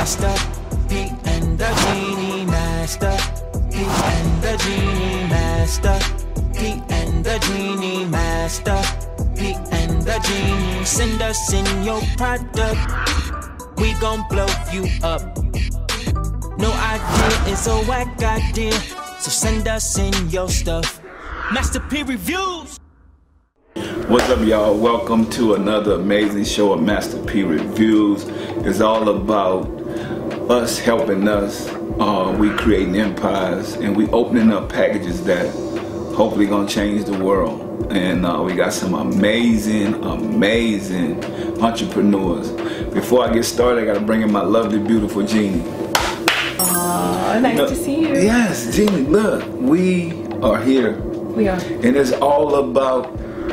Master, Pete and the Genie Master, Pete and the Genie Master, Pete and the Genie Master, Pete and the Genie. Send us in your product, we gon' blow you up. No idea is a whack idea, so send us in your stuff. Master P Reviews. What's up, y'all? Welcome to another amazing show of Master P Reviews. It's all about us helping us. Uh, we creating empires and we opening up packages that hopefully gonna change the world. And uh, we got some amazing, amazing entrepreneurs. Before I get started, I gotta bring in my lovely, beautiful Jeannie. Aw, nice to see you. Yes, Jeannie, look, we are here We are. and it's all about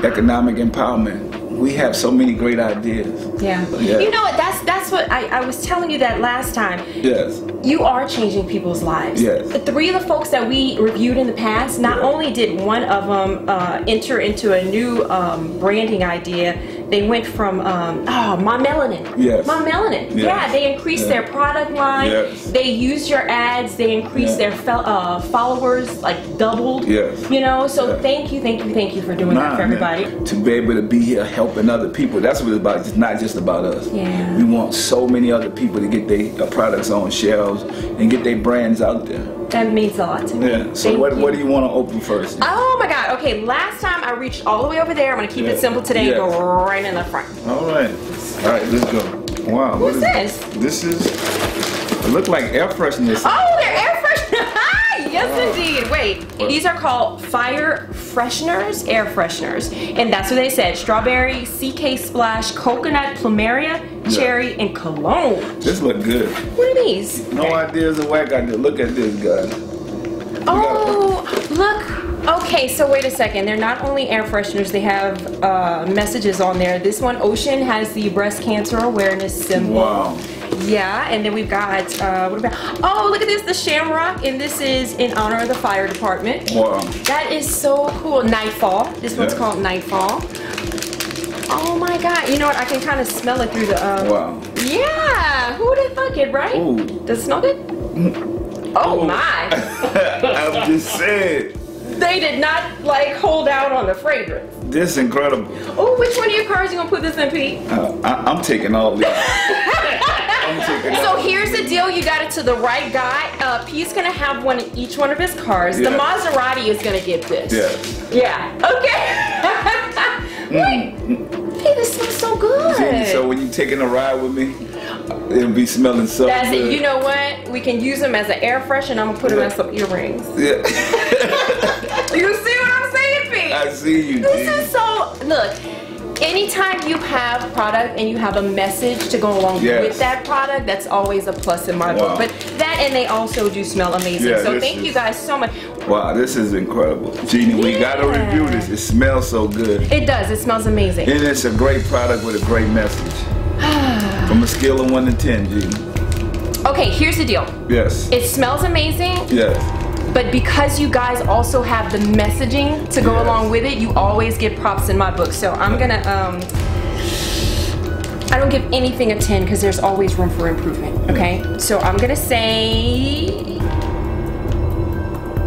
economic empowerment. We have so many great ideas. Yeah. Yeah. You know what? That's that's what I, I was telling you that last time. Yes. You are changing people's lives. Yes. The three of the folks that we reviewed in the past, not Yeah. only did one of them uh, enter into a new um, branding idea, they went from um, oh my melanin. Yes. My melanin. Yes. Yeah. They increased Yeah. their product line. Yes. They used your ads. They increased Yeah. their fel- uh, followers like doubled. Yes. You know. So Yeah. thank you, thank you, thank you for doing that for everybody. man. To be able to be here helping other people, that's what it's about. It's not just about us. Yeah. We want so many other people to get their uh, products on shelves and get their brands out there. That means a lot to me. Yeah. So Thank what, you. what do you want to open first? Oh my god. Okay, last time I reached all the way over there. I'm gonna keep Yeah. it simple today and go right in the front. All right. All right, let's go. Wow. what What's this? This is, it look like air fresheners. Oh, they're air fresheners. yes, indeed. Wait, these are called fire fresheners, air fresheners, and that's what they said: strawberry, CK splash, coconut, plumeria, cherry, and cologne. This look good. What are these? No ideas of whack idea. Look at this, guy. Oh, look. Okay, so wait a second. They're not only air fresheners, they have uh, messages on there. This one, Ocean, has the breast cancer awareness symbol. Wow. Yeah, and then we've got, uh, what about, oh, look at this, the Shamrock, and this is in honor of the fire department. Wow. That is so cool. Nightfall. This one's called Nightfall. Oh my god, you know what? I can kind of smell it through the, um, Wow. yeah, who have thought it, right? Ooh. Does it smell good? Oh my. I'm just saying. They did not like hold out on the fragrance. This is incredible. Oh, which one of your cars you gonna put this in, Pete? Uh, I, I'm taking all these. So here's the deal: you got it to the right guy. Uh, Pete's gonna have one in each one of his cars. The Maserati is gonna get this. Yeah. Yeah. Okay. Wait. Taking a ride with me, it'll be smelling so That's good. it. You know what? We can use them as an air freshener. I'm gonna put them as some earrings. Yeah. You see what I'm saying, Pete? I see you, This is so look. Anytime you have product and you have a message to go along Yes. with that product, that's always a plus in my Wow. book. But that and they also do smell amazing. Yeah, so thank is- you guys so much. Wow, this is incredible. Jeannie, we gotta review this. It smells so good. It does. It smells amazing. And it's a great product with a great message. From a scale of 1 to 10, Jeannie. Okay, here's the deal. Yes. It smells amazing, Yes. But because you guys also have the messaging to go Yes. along with it, you always get props in my book. So I'm gonna um I don't give anything a 10 because there's always room for improvement. Okay? So I'm gonna say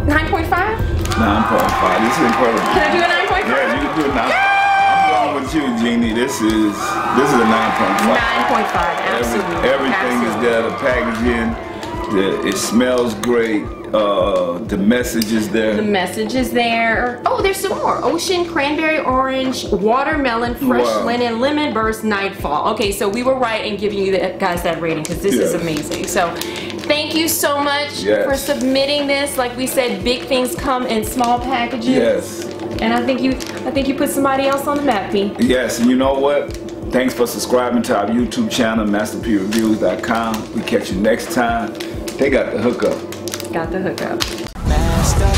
9.5? 9.5. This is incredible. Can I do a 9.5? Yeah, you can do a now. I'm going with you, Jeannie. This is this is a 9.5. 9.5, Every- absolutely. everything is absolutely. there. The packaging, the, it smells great. Uh, the message is there. The message is there. Oh, there's some more. Ocean, cranberry, orange, watermelon, fresh Wow. linen, lemon burst, nightfall. Okay, so we were right in giving you the, guys that rating because this is amazing. So thank you so much Yes. for submitting this. Like we said, big things come in small packages. yes. And I think you, I think you put somebody else on the map, P. Yes, and you know what? Thanks for subscribing to our YouTube channel, MasterPReviews.com. We catch you next time. They got the hookup. Got the hookup. Master,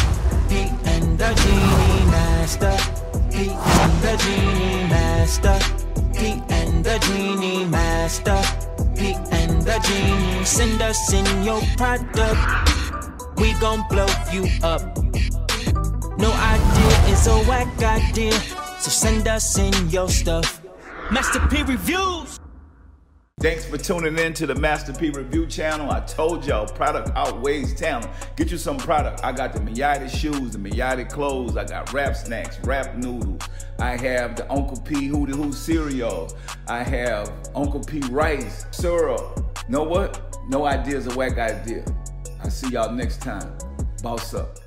Pete and the Genie Master, Pete and the Genie Master, Pete and the Genie Master, Pete and the Genie. Send us in your product, we gon' blow you up. No idea is a whack idea, so send us in your stuff. Master P Reviews. Thanks for tuning in to the Master P Review channel. I told y'all, product outweighs talent. Get you some product. I got the Miyati shoes, the Miyati clothes. I got rap snacks, rap noodles. I have the Uncle P Hootie Hoo cereal. I have Uncle P rice, syrup. Know what? No idea is a whack idea. I see y'all next time. Boss up.